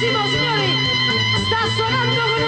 Bellísimo, señores. Está sonando con